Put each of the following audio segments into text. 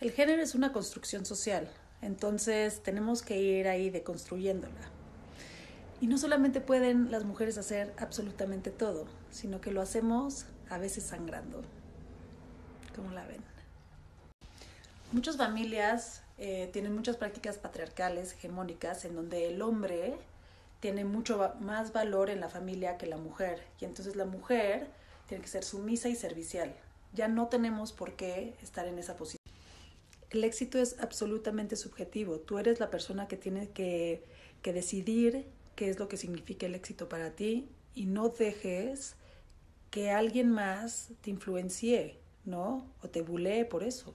El género es una construcción social, entonces tenemos que ir ahí deconstruyéndola. Y no solamente pueden las mujeres hacer absolutamente todo, sino que lo hacemos a veces sangrando. ¿Cómo la ven? Muchas familias eh, tienen muchas prácticas patriarcales, hegemónicas, en donde el hombre tiene mucho más valor en la familia que la mujer. Y entonces la mujer tiene que ser sumisa y servicial. Ya no tenemos por qué estar en esa posición. El éxito es absolutamente subjetivo. Tú eres la persona que tiene que, decidir qué es lo que significa el éxito para ti y no dejes que alguien más te influencie, ¿no? O te bulee por eso.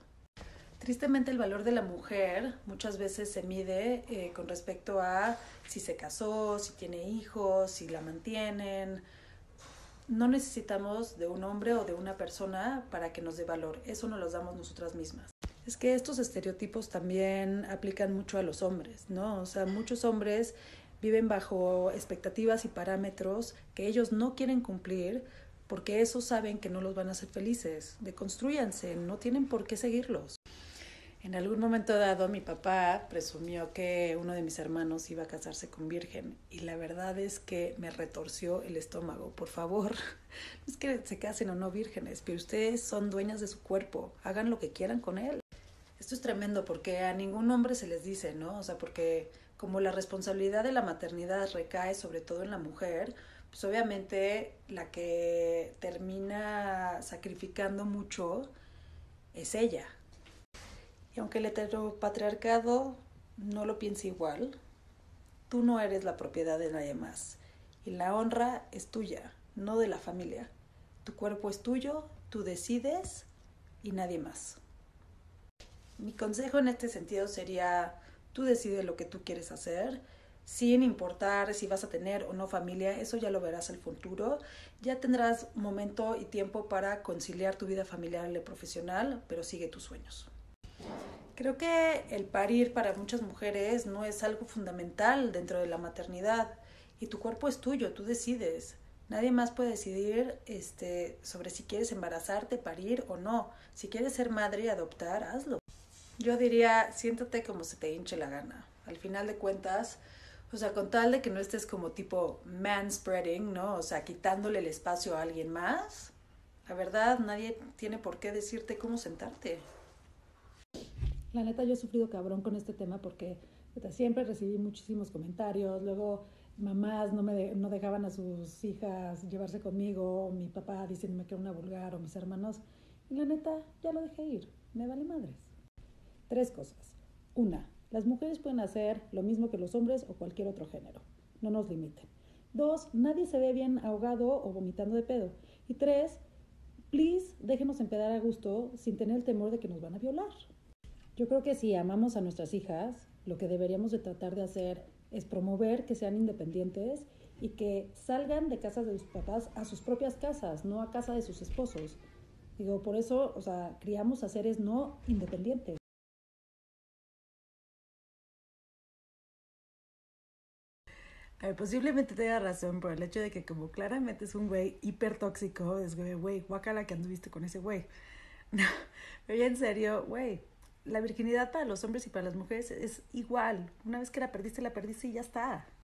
Tristemente el valor de la mujer muchas veces se mide eh, con respecto a si se casó, si tiene hijos, si la mantienen. No necesitamos de un hombre o de una persona para que nos dé valor. Eso nos lo damos nosotras mismas. Es que estos estereotipos también aplican mucho a los hombres, ¿no? O sea, muchos hombres viven bajo expectativas y parámetros que ellos no quieren cumplir porque esos saben que no los van a hacer felices. Deconstruyanse, no tienen por qué seguirlos. En algún momento dado mi papá presumió que uno de mis hermanos iba a casarse con virgen y la verdad es que me retorció el estómago. Por favor, no es que se casen o no vírgenes, pero ustedes son dueñas de su cuerpo, hagan lo que quieran con él. Esto es tremendo porque a ningún hombre se les dice, ¿no? O sea, porque como la responsabilidad de la maternidad recae sobre todo en la mujer, pues obviamente la que termina sacrificando mucho es ella. Y aunque el heteropatriarcado no lo piense igual, tú no eres la propiedad de nadie más. Y la honra es tuya, no de la familia. Tu cuerpo es tuyo, tú decides y nadie más. Mi consejo en este sentido sería, tú decides lo que tú quieres hacer, sin importar si vas a tener o no familia, eso ya lo verás el futuro. Ya tendrás momento y tiempo para conciliar tu vida familiar y profesional, pero sigue tus sueños. Creo que el parir para muchas mujeres no es algo fundamental dentro de la maternidad y tu cuerpo es tuyo, tú decides. Nadie más puede decidir este, sobre si quieres embarazarte, parir o no. Si quieres ser madre y adoptar, hazlo. Yo diría, siéntate como se te hinche la gana. Al final de cuentas, o sea, con tal de que no estés como tipo manspreading, ¿no? O sea, quitándole el espacio a alguien más, la verdad, nadie tiene por qué decirte cómo sentarte. La neta, yo he sufrido cabrón con este tema porque siempre recibí muchísimos comentarios, luego mamás no me no dejaban a sus hijas llevarse conmigo, mi papá diciéndome que era una vulgar o mis hermanos. Y la neta, ya lo dejé ir, me vale madres. Tres cosas. Una, las mujeres pueden hacer lo mismo que los hombres o cualquier otro género. No nos limiten. Dos, nadie se ve bien ahogado o vomitando de pedo. Y tres, please, déjenos empedar a gusto sin tener el temor de que nos van a violar. Yo creo que si amamos a nuestras hijas, lo que deberíamos de tratar de hacer es promover que sean independientes y que salgan de casa de sus papás a sus propias casas, no a casa de sus esposos. Digo, por eso, o sea, criamos a seres no independientes. A ver, posiblemente tenga razón por el hecho de que como claramente es un güey hiper tóxico, es güey, guacala que anduviste con ese güey. No, pero en serio, güey, la virginidad para los hombres y para las mujeres es igual. Una vez que la perdiste, la perdiste y ya está.